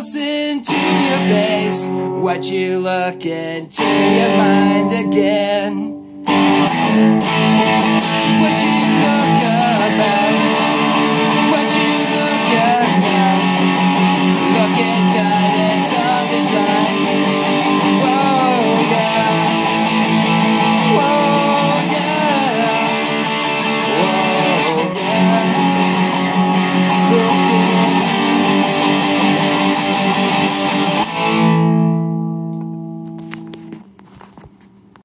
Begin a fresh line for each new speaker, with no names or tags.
into your face? what you look into your mind again? What you